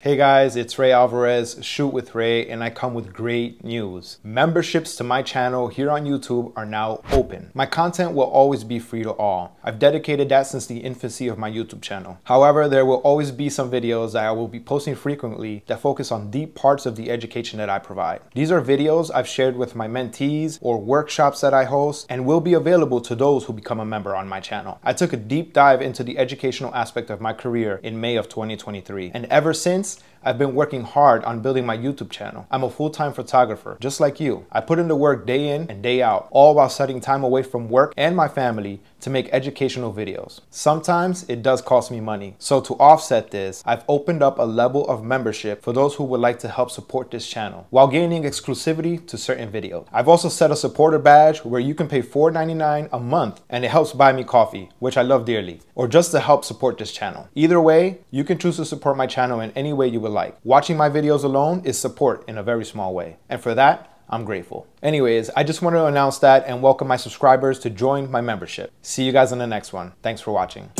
Hey guys, it's Ray Alvarez, Shoot with Ray, and I come with great news. Memberships to my channel here on YouTube are now open. My content will always be free to all. I've dedicated that since the infancy of my YouTube channel. However, there will always be some videos that I will be posting frequently that focus on deep parts of the education that I provide. These are videos I've shared with my mentees or workshops that I host and will be available to those who become a member on my channel. I took a deep dive into the educational aspect of my career in May of 2023, and ever since Science I've been working hard on building my YouTube channel. I'm a full-time photographer, just like you. I put in the work day in and day out, all while setting time away from work and my family to make educational videos. Sometimes it does cost me money. So to offset this, I've opened up a level of membership for those who would like to help support this channel while gaining exclusivity to certain videos. I've also set a supporter badge where you can pay $4.99 a month and it helps buy me coffee, which I love dearly, or just to help support this channel. Either way, you can choose to support my channel in any way you would like. Watching my videos alone is support in a very small way. And for that, I'm grateful. Anyways, I just wanted to announce that and welcome my subscribers to join my membership. See you guys in the next one. Thanks for watching.